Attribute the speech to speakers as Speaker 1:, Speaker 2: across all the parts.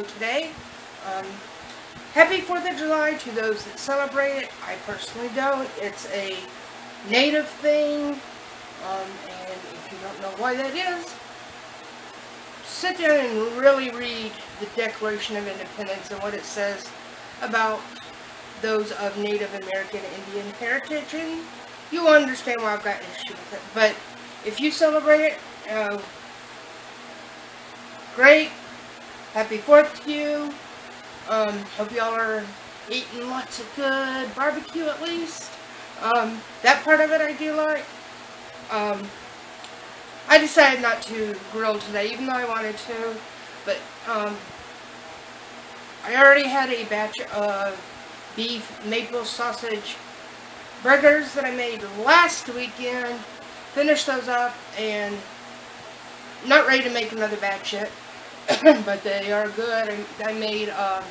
Speaker 1: today. Um, happy 4th of July to those that celebrate it. I personally don't. It's a native thing. Um, and if you don't know why that is, sit down and really read the Declaration of Independence and what it says about those of Native American Indian heritage, and you will understand why I've got an issue with it. But if you celebrate it, uh, great. Happy 4th to you. Um, hope y'all are eating lots of good barbecue at least. Um, that part of it I do like. Um, I decided not to grill today, even though I wanted to. But, um, I already had a batch of beef maple sausage burgers that I made last weekend. Finished those up and not ready to make another batch yet. but they are good. I, made um,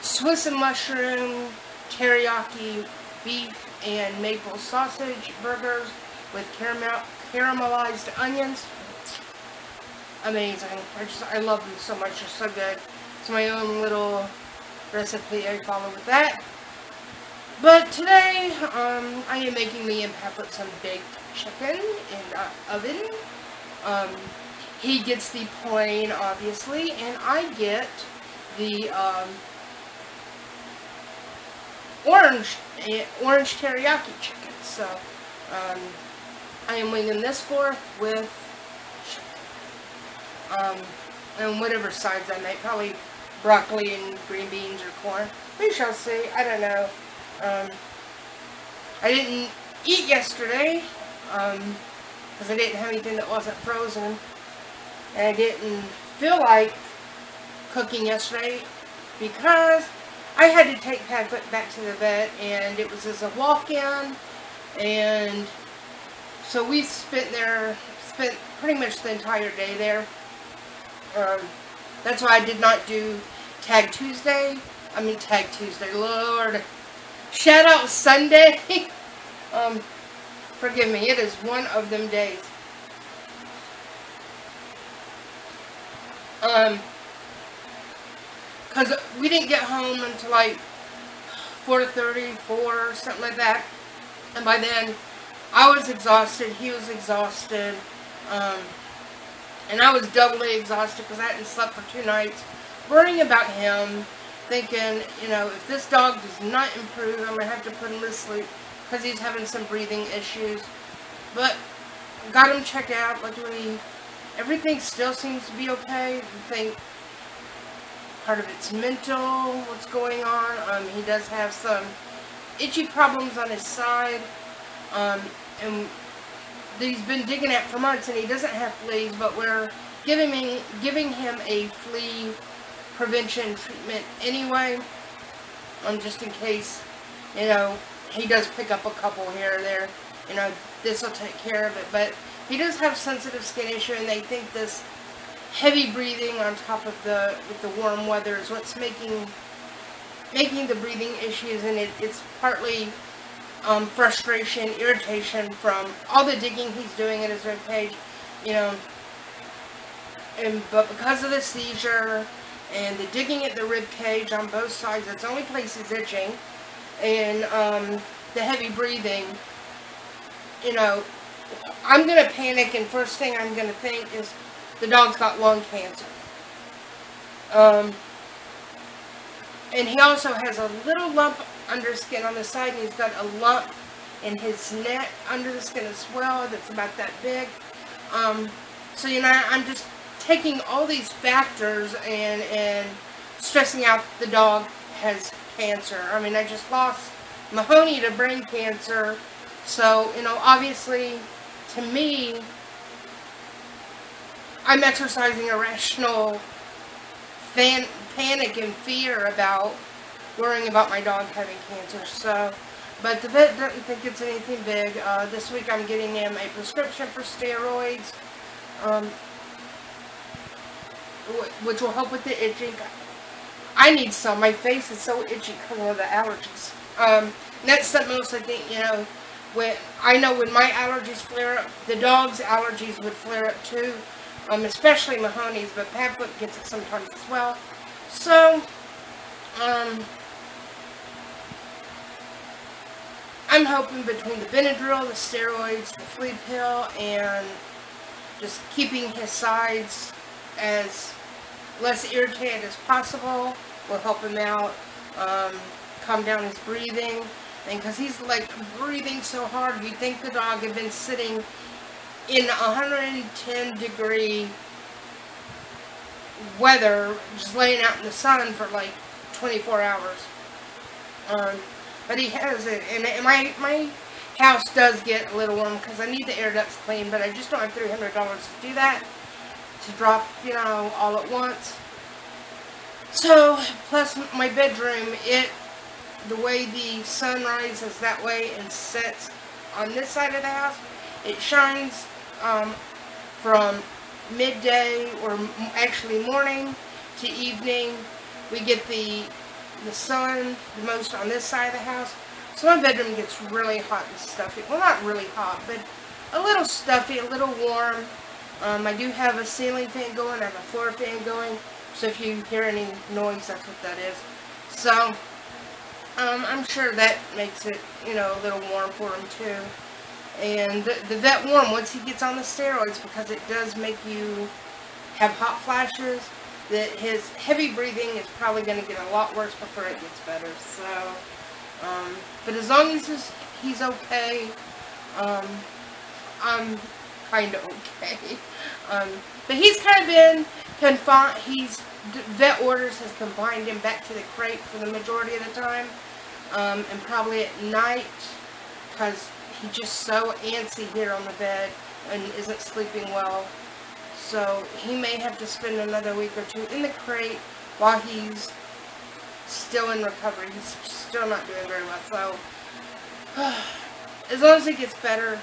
Speaker 1: Swiss and mushroom teriyaki beef and maple sausage burgers with caramel caramelized onions. Amazing. I just I love them so much. They're so good. It's my own little recipe I follow with that. But today, um, I am making me and Pepper some baked chicken in the oven. Um, he gets the plain, obviously, and I get the um, orange eh, orange teriyaki chicken. So, um, I am winging this forth with um, and whatever sides I make. Probably broccoli and green beans or corn. We shall see. I don't know. Um, I didn't eat yesterday because um, I didn't have anything that wasn't frozen. And I didn't feel like cooking yesterday because I had to take Padfoot back to the vet and it was as a walk-in and so we spent there, spent pretty much the entire day there. Um, that's why I did not do Tag Tuesday. I mean Tag Tuesday, Lord. Shout out Sunday. um, forgive me, it is one of them days. Um, because we didn't get home until like 4.30, 4, something like that. And by then, I was exhausted, he was exhausted. Um, and I was doubly exhausted because I hadn't slept for two nights, worrying about him, thinking, you know, if this dog does not improve, I'm going to have to put him to sleep because he's having some breathing issues. But got him checked out. Luckily, everything still seems to be okay. I think part of it's mental, what's going on. Um, he does have some itchy problems on his side. Um, and he's been digging at for months, and he doesn't have fleas, but we're giving him, giving him a flea prevention treatment anyway, um, just in case, you know, he does pick up a couple here or there, you know, this will take care of it, but he does have sensitive skin issue, and they think this heavy breathing on top of the, with the warm weather is what's making, making the breathing issues, and it, it's partly um, frustration, irritation from all the digging he's doing in his rib cage, you know. And but because of the seizure and the digging at the rib cage on both sides, that's the only place he's itching, and um, the heavy breathing, you know, I'm gonna panic, and first thing I'm gonna think is the dog's got lung cancer. Um, and he also has a little lump under skin on the side, and he's got a lump in his neck under the skin as well that's about that big. Um, so, you know, I'm just taking all these factors and, and stressing out the dog has cancer. I mean, I just lost Mahoney to brain cancer. So, you know, obviously, to me, I'm exercising irrational fan, panic and fear about worrying about my dog having cancer. So, but the vet doesn't think it's anything big. Uh, this week I'm getting him a prescription for steroids, um, which will help with the itching. I need some. My face is so itchy because of the allergies. Um, that's else I think, you know, when I know when my allergies flare up, the dog's allergies would flare up too. um, especially Mahoney's, but Padfoot gets it sometimes as well. So, um, I'm hoping between the Benadryl, the steroids, the flea pill, and just keeping his sides as less irritated as possible will help him out, um, calm down his breathing, because he's like breathing so hard, you'd think the dog had been sitting in 110 degree weather, just laying out in the sun for like 24 hours. Um, but he has it, and, and my my house does get a little warm because I need the air ducts cleaned, but I just don't have $300 to do that, to drop, you know, all at once. So, plus my bedroom, it, the way the sun rises that way and sets on this side of the house, it shines um, from midday or actually morning to evening. We get the the sun the most on this side of the house. So my bedroom gets really hot and stuffy. Well, not really hot, but a little stuffy, a little warm. Um, I do have a ceiling fan going. I have a floor fan going. So if you hear any noise, that's what that is. So, um, I'm sure that makes it, you know, a little warm for him too. And the, the vet warm, once he gets on the steroids, because it does make you have hot flashes, that his heavy breathing is probably going to get a lot worse before it gets better. So, um, but as long as he's, he's okay, um, I'm kind of okay. Um, but he's kind of been confined, he's, vet orders has confined him back to the crate for the majority of the time. Um, and probably at night, because he's just so antsy here on the bed and isn't sleeping well. So he may have to spend another week or two in the crate while he's still in recovery. He's still not doing very well. So as long as he gets better,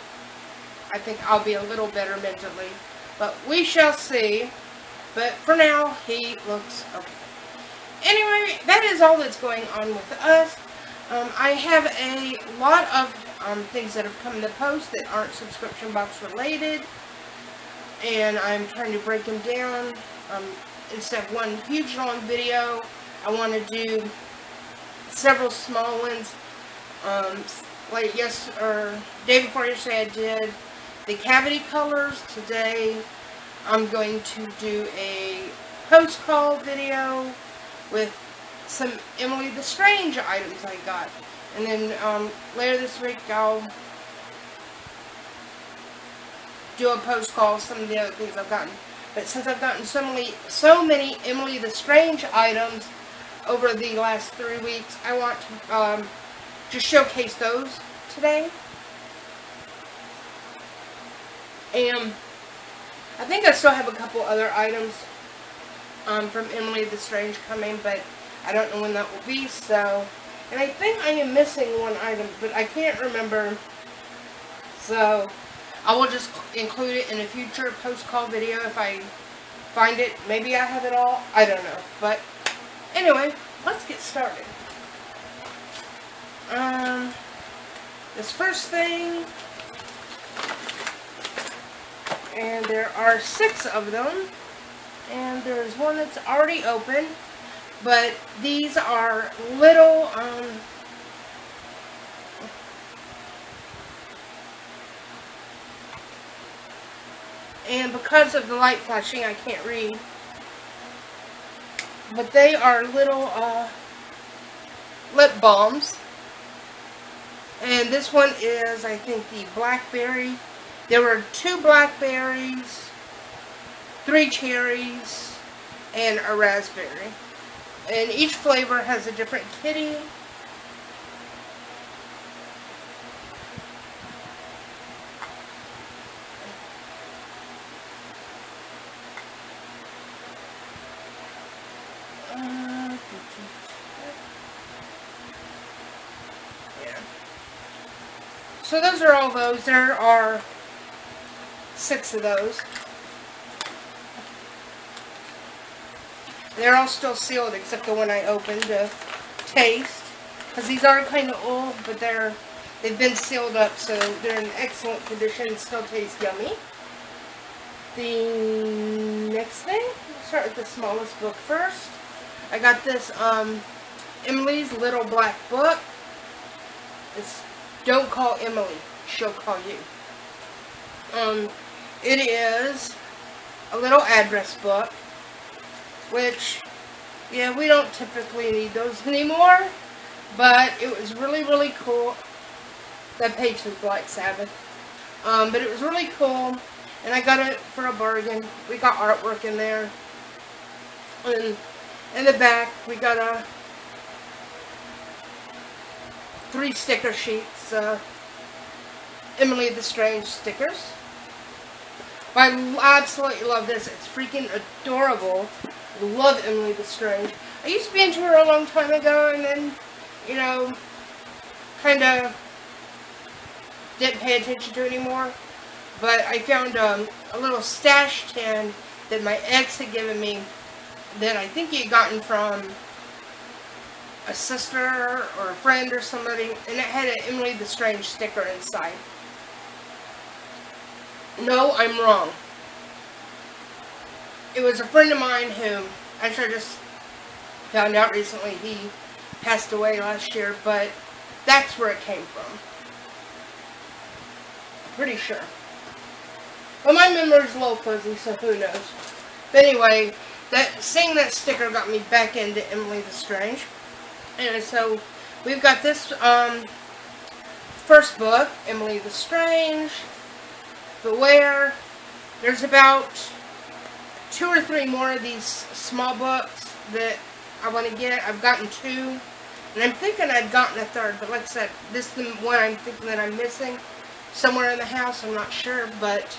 Speaker 1: I think I'll be a little better mentally. But we shall see. But for now, he looks okay. Anyway, that is all that's going on with us. Um, I have a lot of um, things that have come in the post that aren't subscription box related. And I'm trying to break them down. Um, instead of one huge long video, I want to do several small ones. Um, like yes, or day before yesterday I did the cavity colors. Today I'm going to do a post call video with some Emily the Strange items I got. And then um, later this week I'll do a post call some of the other things I've gotten. But since I've gotten so many, so many Emily the Strange items over the last three weeks, I want to um, just showcase those today. And I think I still have a couple other items um, from Emily the Strange coming, but I don't know when that will be, so... And I think I am missing one item, but I can't remember. So, I will just include it in a future post-call video if I find it. Maybe I have it all. I don't know. But, anyway, let's get started. Um, this first thing, and there are six of them, and there's one that's already open. But these are little, um, and because of the light flashing, I can't read. But they are little, uh, lip balms. And this one is, I think, the blackberry. There were two blackberries, three cherries, and a raspberry. And each flavor has a different kitty. Uh, so those are all those. There are six of those. They're all still sealed except the one I opened to taste. Because these are kind of old, but they're they've been sealed up, so they're in excellent condition. Still taste yummy. the next thing, we'll start with the smallest book first. I got this um, Emily's Little Black Book. It's Don't Call Emily, She'll Call You. Um, it is a little address book, which, yeah, we don't typically need those anymore, but it was really, really cool. That page was Black Sabbath. Um, but it was really cool, and I got it for a bargain. We got artwork in there. And in the back, we got a three sticker sheets, uh, Emily the Strange stickers. I absolutely love this. It's freaking adorable. Love Emily the Strange. I used to be into her a long time ago, and then, you know, kind of didn't pay attention to anymore. But I found um, a little stash tin that my ex had given me that I think he had gotten from a sister or a friend or somebody, and it had an Emily the Strange sticker inside. No, I'm wrong. It was a friend of mine who, actually I just found out recently he passed away last year, but that's where it came from. Pretty sure. But my memory's a little fuzzy, so who knows. But anyway, that seeing that sticker got me back into Emily the Strange. And so we've got this um, first book, Emily the Strange, Beware. There's about two or three more of these small books that I want to get. I've gotten two. And I'm thinking I'd gotten a third, but like I said, this is the one I'm thinking that I'm missing somewhere in the house. I'm not sure, but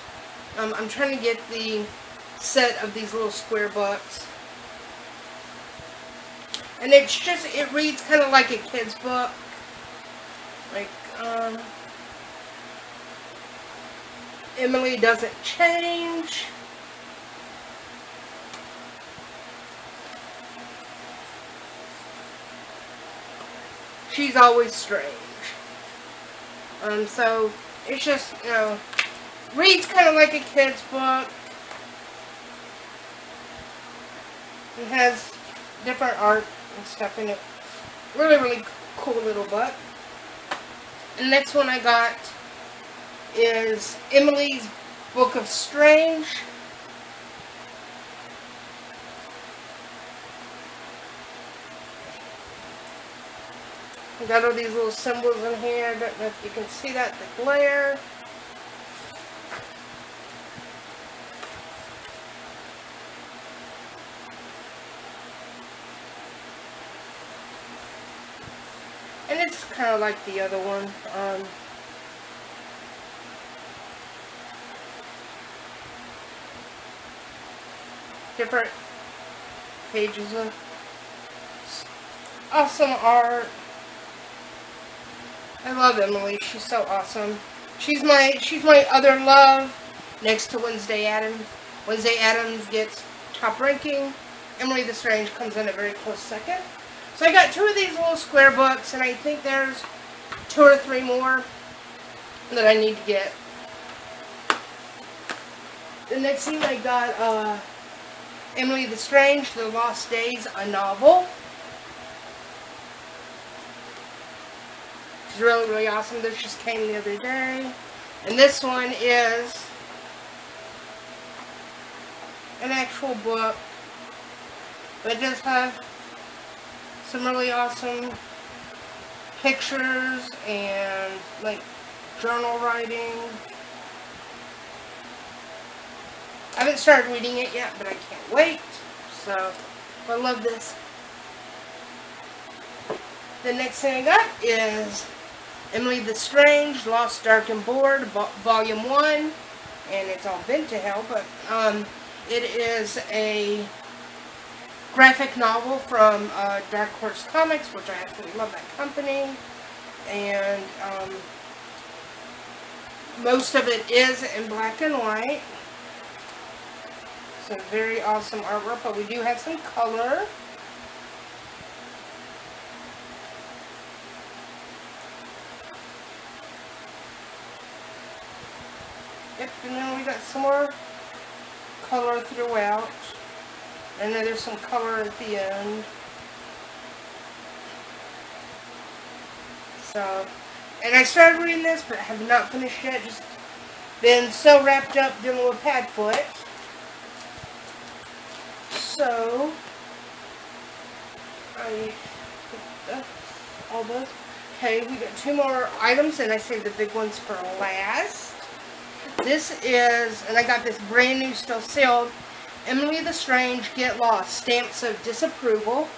Speaker 1: um, I'm trying to get the set of these little square books. And it's just, it reads kind of like a kid's book. Like, um, Emily doesn't change. She's always strange. Um, so, it's just, you know, reads kind of like a kid's book. It has different art and stuff in it. Really, really cool little book. The next one I got is Emily's Book of Strange. Got all these little symbols in here. I don't know if you can see that, the glare. And it's kind of like the other one. Um, different pages of awesome art. I love Emily. She's so awesome. She's my she's my other love next to Wednesday Addams. Wednesday Addams gets top ranking. Emily the Strange comes in a very close second. So I got two of these little square books, and I think there's two or three more that I need to get. The next thing I got, uh, Emily the Strange, The Lost Days, a novel. It's really, really awesome. This just came the other day. And this one is an actual book. But it does have some really awesome pictures and like journal writing. I haven't started reading it yet, but I can't wait. So, I love this. The next thing I got is Emily the Strange, Lost, Dark, and Bored, Volume 1. And it's all bent to hell, but um, it is a graphic novel from uh, Dark Horse Comics, which I absolutely love that company. And um, most of it is in black and white. Some very awesome artwork, but we do have some color. Yep, and then we got some more color throughout. And then there's some color at the end. So, and I started reading this, but have not finished yet. Just been so wrapped up dealing with Padfoot. So, I all those. Okay, we got two more items, and I saved the big ones for last. This is, and I got this brand new, still sealed, Emily the Strange Get Lost Stamps of Disapproval.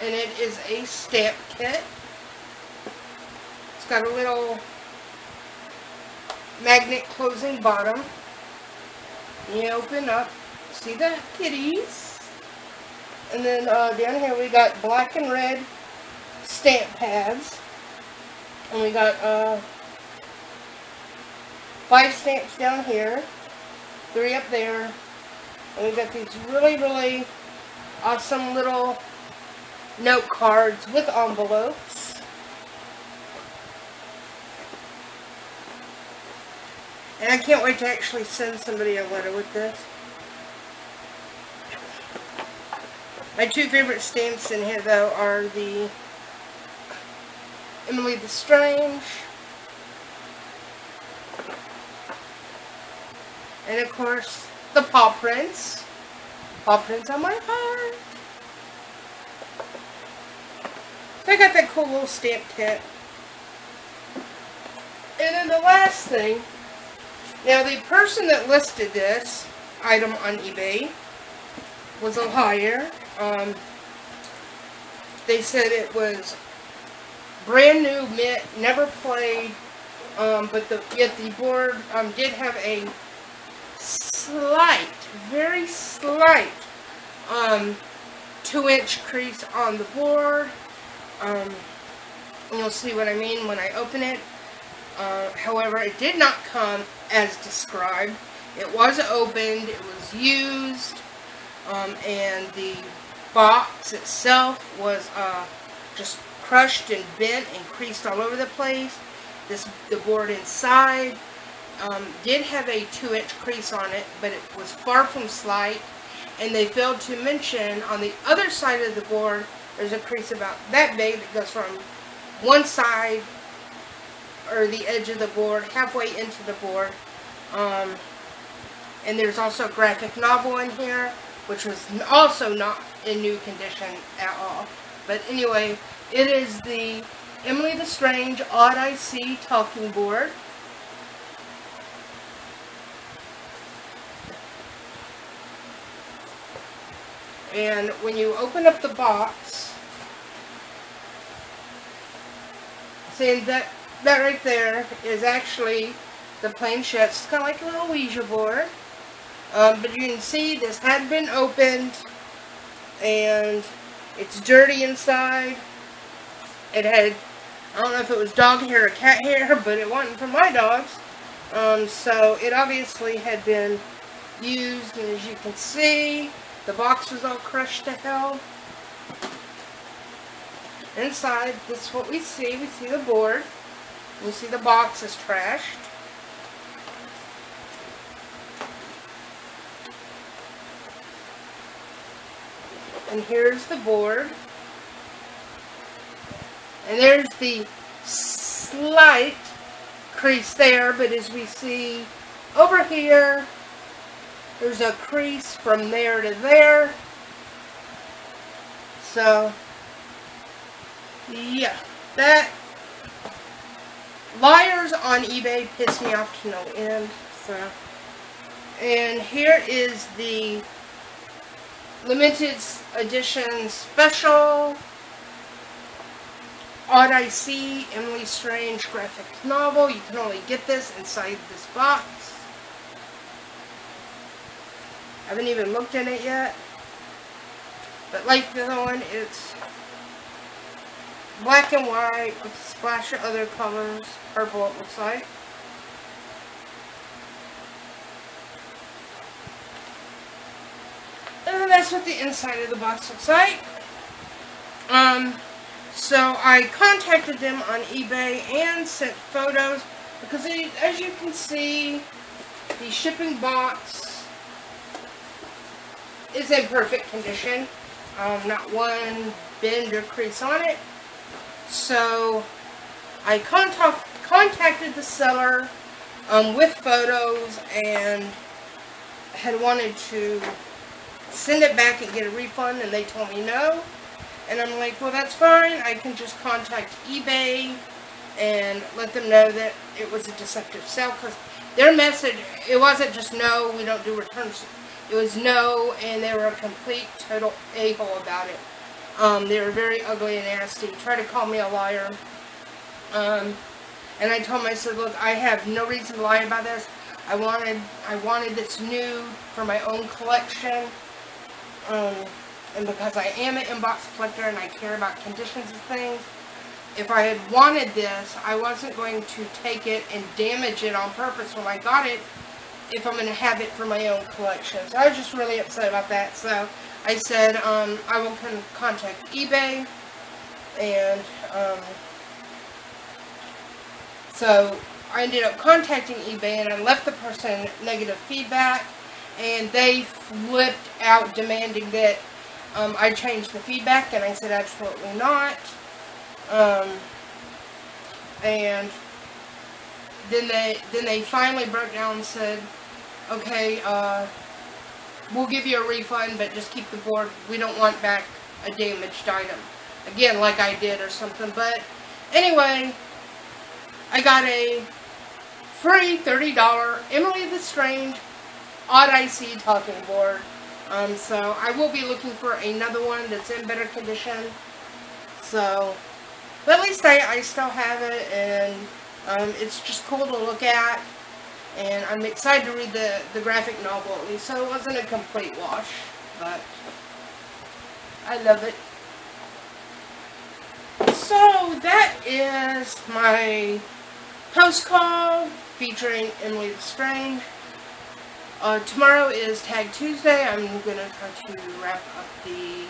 Speaker 1: And it is a stamp kit. It's got a little magnet closing bottom. You open up, see the kitties. And then uh, down here we got black and red stamp pads. And we got uh, five stamps down here, three up there. And we got these really, really awesome little note cards with envelopes. And I can't wait to actually send somebody a letter with this. My two favorite stamps in here, though, are the Emily the Strange. And, of course, the paw prints. Paw prints on my heart. So I got that cool little stamp kit. And then the last thing, now the person that listed this item on eBay was a liar. Um, they said it was brand new, mint, never played, um, but the yet the board um, did have a slight, very slight, um, two-inch crease on the board. Um, you'll see what I mean when I open it. Uh, however, it did not come as described. It was opened, it was used, um, and the box itself was uh, just crushed and bent and creased all over the place. This The board inside um, did have a 2-inch crease on it, but it was far from slight. And they failed to mention on the other side of the board, there's a crease about that big that goes from one side or the edge of the board halfway into the board. Um, and there's also a graphic novel in here which was also not in new condition at all. But anyway, it is the Emily the Strange Odd I See talking board. And when you open up the box, see that that right there is actually the planchette. It's kind of like a little Ouija board. Um, but you can see this had been opened and it's dirty inside. It had, I don't know if it was dog hair or cat hair, but it wasn't for my dogs. Um, so it obviously had been used and as you can see, the box was all crushed to hell. Inside, this is what we see. We see the board. We see the box is trashed. And here's the board. And there's the slight crease there, but as we see over here, there's a crease from there to there. So, yeah, that liars on eBay piss me off to no end. So, and here is the limited edition special Odd I See Emily Strange graphic novel. You can only get this inside this box. I haven't even looked in it yet. But like the other one, it's black and white with a splash of other colors. Purple it looks like. And that's what the inside of the box looks like. Um, so I contacted them on eBay and sent photos because as you can see, the shipping box is in perfect condition. Um, not one bend or crease on it. So I contact, contacted the seller um, with photos and had wanted to send it back and get a refund and they told me no. And I'm like, well that's fine. I can just contact eBay and let them know that it was a deceptive sale because their message, it wasn't just no, we don't do returns. It was no, and they were a complete, total a-hole about it. Um, they were very ugly and nasty. Tried to call me a liar. Um, and I told them, I said, look, I have no reason to lie about this. I wanted, I wanted this new for my own collection. Um, and because I am an inbox collector and I care about conditions of things, if I had wanted this, I wasn't going to take it and damage it on purpose when I got it if I'm going to have it for my own collection. So I was just really upset about that. So I said um, I will con contact eBay and um, so I ended up contacting eBay and I left the person negative feedback and they flipped out demanding that um, I change the feedback and I said absolutely not. Um, and then they then they finally broke down and said, okay, uh, we'll give you a refund, but just keep the board. We don't want back a damaged item. Again, like I did or something. But anyway, I got a free $30 Emily the Strange Odd I See talking board. Um, so I will be looking for another one that's in better condition. So but at least I, I still have it, and um, it's just cool to look at. And I'm excited to read the, the graphic novel at least, so it wasn't a complete wash, but I love it. So that is my post call featuring Emily Strange. Uh, tomorrow is Tag Tuesday. I'm going to try to wrap up the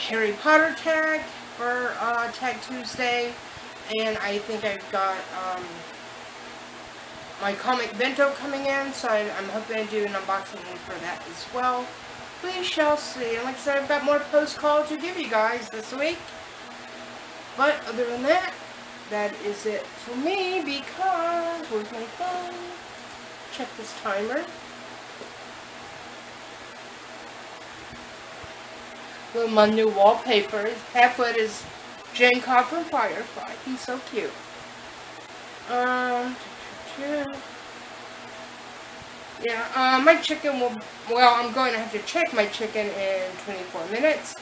Speaker 1: Harry Potter tag for uh, Tag Tuesday. And I think I've got um, my comic bento coming in, so I, am hoping to do an unboxing for that as well. We shall see. And like I said, I've got more post call to give you guys this week. But other than that, that is it for me because, where's my phone? Check this timer. with my new wallpaper. Padfoot is Jayne Cobb Firefly. He's so cute. Um, yeah, uh, my chicken will, well, I'm going to have to check my chicken in 24 minutes.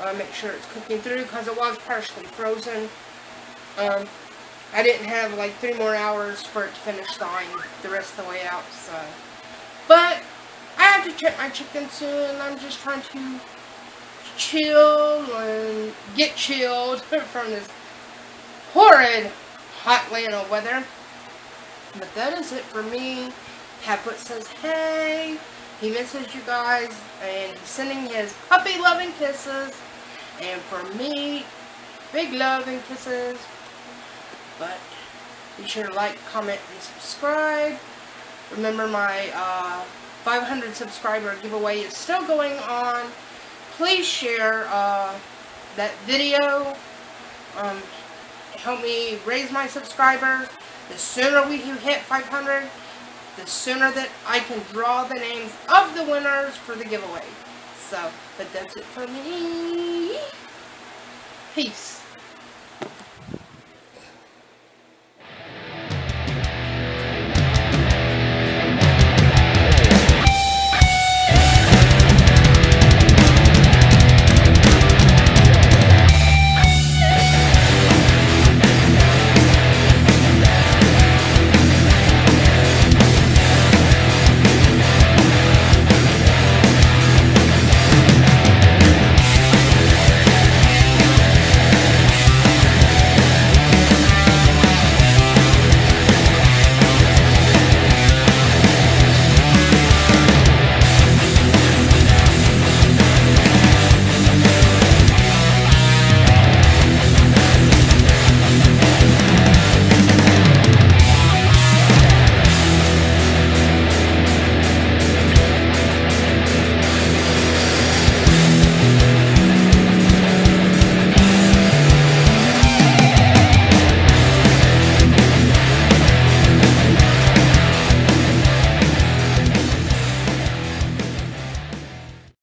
Speaker 1: Uh, make sure it's cooking through because it was partially frozen. Um, I didn't have like three more hours for it to finish thawing the rest of the way out, so. But, I have to check my chicken soon. I'm just trying to chill and get chilled from this horrid hot Atlanta weather. But that is it for me. Padfoot says, hey, he misses you guys, and he's sending his puppy loving kisses. And for me, big love and kisses. But be sure to like, comment, and subscribe. Remember my uh, 500 subscriber giveaway is still going on please share uh, that video. Um, help me raise my subscribers. The sooner we hit 500, the sooner that I can draw the names of the winners for the giveaway. So, but that's it for me. Peace.